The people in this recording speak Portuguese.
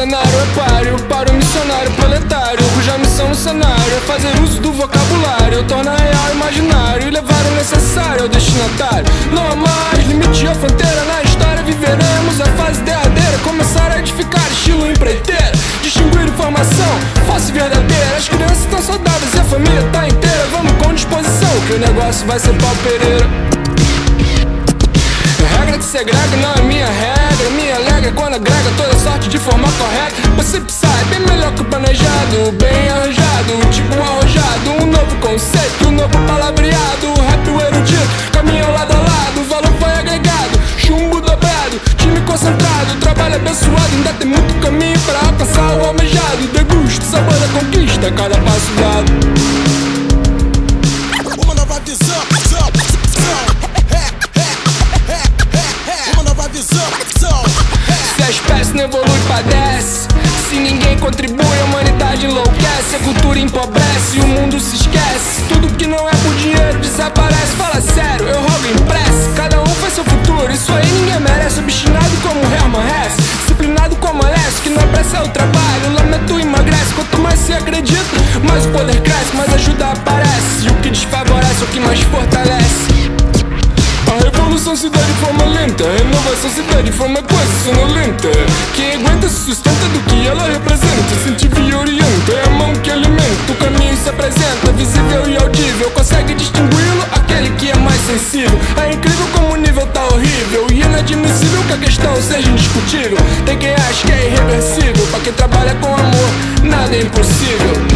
cenário é páreo Para o missionário proletário Cuja missão no cenário é fazer uso do vocabulário Tornar real imaginário e levar o necessário ao destinatário. Não há mais limite ou fronteira na história Viveremos a fase derradeira Começar a edificar estilo empreiteira Distinguir informação, falsa e verdadeira. As crianças estão saudáveis e a família tá inteira Vamos com disposição que o negócio vai ser pau pereira Regra de segrega não é minha regra sorte de forma correta. Você sai bem melhor que o planejado Bem arranjado, tipo um arrojado. Um novo conceito, um novo palavreado. Rap o erudito, caminho lado a lado valor foi agregado, chumbo dobrado Time concentrado, trabalho abençoado. Ainda tem muito caminho para alcançar o almejado. Degusto, sabor da conquista, cada passo dado não evolui, padece. Se ninguém contribui, a humanidade enlouquece. A cultura empobrece e o mundo se esquece. Tudo que não é por dinheiro desaparece. Fala sério, eu rogo em prece. Cada um faz seu futuro, isso aí ninguém merece. Obstinado como Herman Hesse, disciplinado como Alessio, que não pressa é o trabalho. Lamento emagrece. Quanto mais se acredita, mais o poder cresce, mais ajuda aparece. E o que desfavorece é o que mais fortalece. A dá de forma lenta Renovação se dá de forma quase sonolenta Quem aguenta se sustenta do que ela representa. Incentiva e orienta, é a mão que alimenta. O caminho se apresenta, visível e audível. Consegue distingui-lo, aquele que é mais sensível. É incrível como o nível tá horrível. E inadmissível que a questão seja indiscutível. Tem quem acha que é irreversível. Pra quem trabalha com amor, nada é impossível